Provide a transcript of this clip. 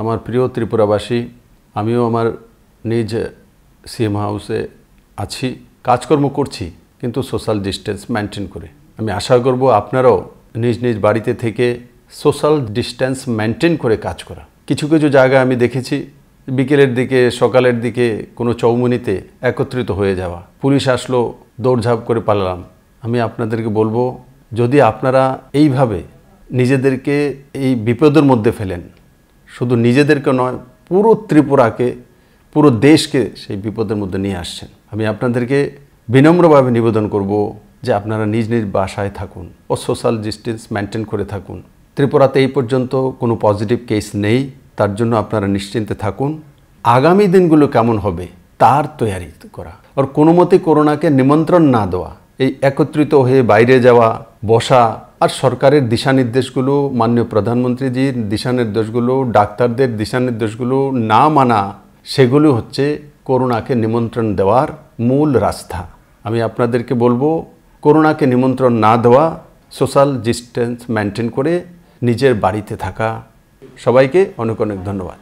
আমার প্রিয় ত্রিপুরাবাসী, আমিও আমার নিজ সিএম হাউসে আছি, কাজকর্ম করছি, কিন্তু সোশ্যাল ডিস্টেন্স মেনটেন করে। আমি আশা করব আপনারাও নিজ নিজ বাড়িতে থেকে সোশ্যাল ডিস্টেন্স মেনটেন করে কাজ করা। কিছু কিছু জায়গায় আমি দেখেছি, বিকেলের দিকে, সকালের দিকে কোনো চৌমুনিতে একত্রিত হয়ে যাওয়া। পুলিশ আসলো, দৌড়ঝাঁপ করে পালালাম। আমি আপনাদেরকে বলব, যদি আপনারা এইভাবে নিজেদেরকে এই বিপদের মধ্যে ফেলেন শুধু নিজেদেরকে নয়, পুরো ত্রিপুরাকে, পুরো দেশকে সেই বিপদের মধ্যে নিয়ে আসছেন। আমি আপনাদেরকে বিনম্রভাবে নিবেদন করব যে আপনারা নিজ নিজ বাসায় থাকুন ও সোশ্যাল ডিস্টেন্স মেনটেন করে থাকুন। ত্রিপুরাতে এই পর্যন্ত কোনো পজিটিভ কেস নেই, তার জন্য আপনারা নিশ্চিন্তে থাকুন। আগামী দিনগুলো কেমন হবে, তার তৈয়ারি করা। আর কোনো মতে করোনাকে নিমন্ত্রণ না দেওয়া, এই একত্রিত হয়ে বাইরে যাওয়া, বসা আর সরকারের দিশানির্দেশগুলো, মাননীয় প্রধানমন্ত্রীজির দিশানির্দেশগুলো, ডাক্তারদের দিশানির্দেশগুলো না মানা, সেগুলো হচ্ছে করোনাকে নিমন্ত্রণ দেওয়ার মূল রাস্তা। আমি আপনাদেরকে বলব, করোনাকে নিমন্ত্রণ না দেওয়া, সোশ্যাল ডিস্টেন্স মেনটেন করে নিজের বাড়িতে থাকা। সবাইকে অনেক অনেক ধন্যবাদ।